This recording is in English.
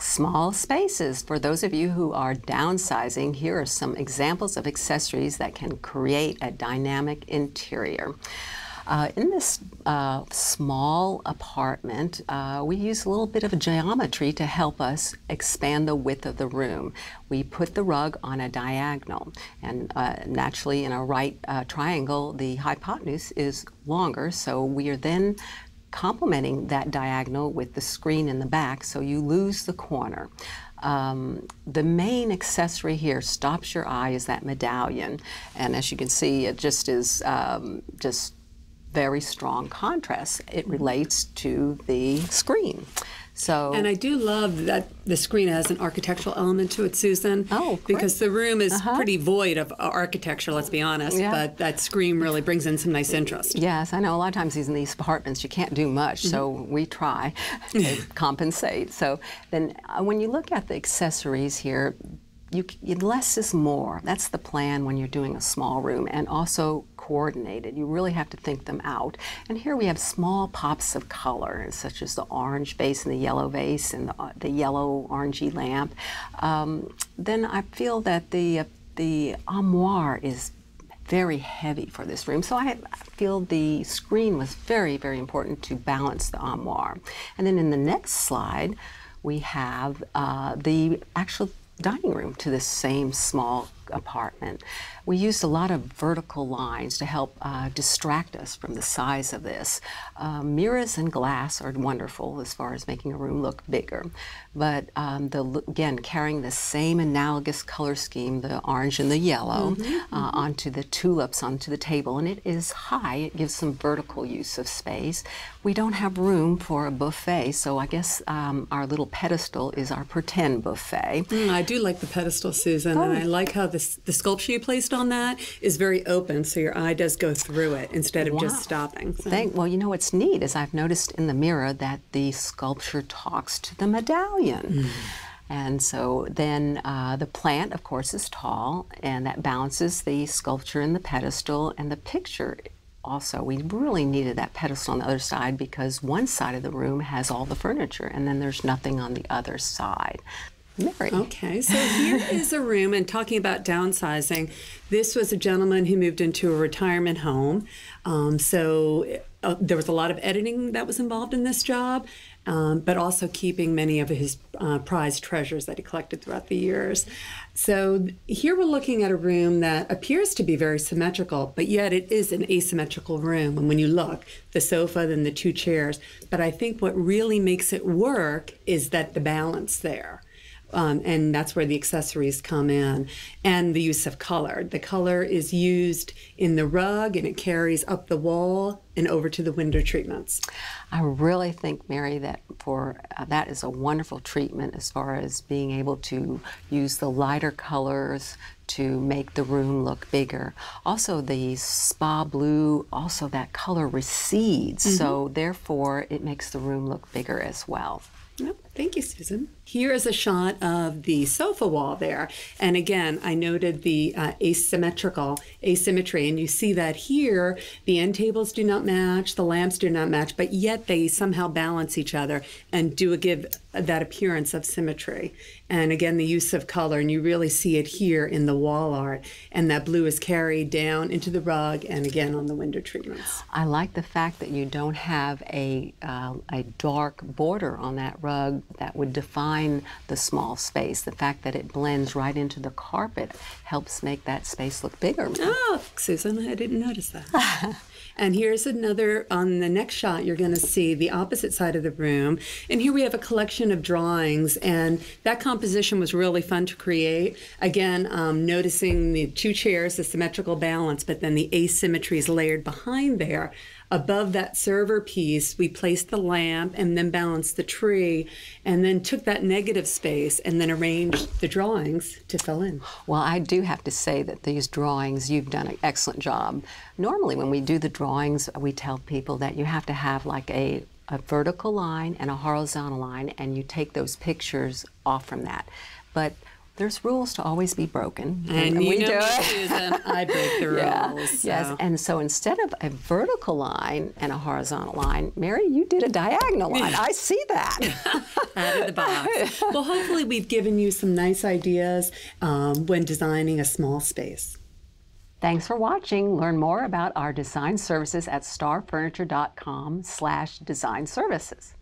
Small spaces. For those of you who are downsizing, here are some examples of accessories that can create a dynamic interior. Uh, in this uh, small apartment, uh, we use a little bit of geometry to help us expand the width of the room. We put the rug on a diagonal, and uh, naturally, in a right uh, triangle, the hypotenuse is longer, so we are then complementing that diagonal with the screen in the back, so you lose the corner. Um, the main accessory here stops your eye is that medallion, and as you can see, it just is um, just very strong contrast. It relates to the screen. So and I do love that the screen has an architectural element to it, Susan. Oh, because the room is uh-huh. pretty void of architecture. Let's be honest. Yeah. But that screen really brings in some nice interest. Yes, I know. A lot of times in these apartments you can't do much, mm-hmm. so we try to compensate. So then, uh, when you look at the accessories here, you, less is more. That's the plan when you're doing a small room and also coordinated. You really have to think them out. And here we have small pops of color, such as the orange vase and the yellow vase and the, uh, the yellow orangey lamp. Um, then I feel that the, uh, the armoire is very heavy for this room. So I feel the screen was very, very important to balance the armoire. And then in the next slide, we have uh, the actual dining room to this same small apartment. We used a lot of vertical lines to help uh, distract us from the size of this. Uh, mirrors and glass are wonderful as far as making a room look bigger, but um, the, again, carrying the same analogous color scheme, the orange and the yellow, mm-hmm, uh, mm-hmm. onto the tulips onto the table, and it is high. It gives some vertical use of space. We don't have room for a buffet, so I guess um, our little pedestal is our pretend buffet. Mm, I do like the pedestal, Susan, oh. and I like how the the, the sculpture you placed on that is very open, so your eye does go through it instead of wow. just stopping. So. Thank, well, you know what's neat is I've noticed in the mirror that the sculpture talks to the medallion. Mm. And so then uh, the plant, of course, is tall, and that balances the sculpture and the pedestal, and the picture also. We really needed that pedestal on the other side because one side of the room has all the furniture, and then there's nothing on the other side. Mary. Okay, so here is a room, and talking about downsizing, this was a gentleman who moved into a retirement home. Um, so uh, there was a lot of editing that was involved in this job, um, but also keeping many of his uh, prized treasures that he collected throughout the years. So here we're looking at a room that appears to be very symmetrical, but yet it is an asymmetrical room. And when you look, the sofa, then the two chairs. But I think what really makes it work is that the balance there. Um, and that's where the accessories come in. And the use of color. The color is used in the rug and it carries up the wall and over to the window treatments. I really think mary that for uh, that is a wonderful treatment as far as being able to use the lighter colors to make the room look bigger. Also the spa blue also that color recedes. Mm-hmm. so therefore it makes the room look bigger as well. Yep. Thank you, Susan. Here is a shot of the sofa wall there. And again, I noted the uh, asymmetrical asymmetry. And you see that here, the end tables do not match, the lamps do not match, but yet they somehow balance each other and do a give that appearance of symmetry. And again, the use of color, and you really see it here in the wall art. And that blue is carried down into the rug and again on the window treatments. I like the fact that you don't have a, uh, a dark border on that rug that would define the small space. The fact that it blends right into the carpet helps make that space look bigger. Oh, Susan, I didn't notice that. And here's another, on the next shot, you're going to see the opposite side of the room. And here we have a collection of drawings, and that composition was really fun to create. Again, um, noticing the two chairs, the symmetrical balance, but then the asymmetries layered behind there. Above that server piece, we placed the lamp and then balanced the tree and then took that negative space and then arranged the drawings to fill in. Well, I do have to say that these drawings, you've done an excellent job. Normally, when we do the drawings, we tell people that you have to have like a a vertical line and a horizontal line, and you take those pictures off from that. But there's rules to always be broken. And, and we do it. Susan, I break the yeah, rules. So. Yes, and so instead of a vertical line and a horizontal line, Mary, you did a diagonal line. I see that. Out of the box. Well, hopefully we've given you some nice ideas um, when designing a small space. Thanks for watching. Learn more about our design services at starfurniture.com slash design services.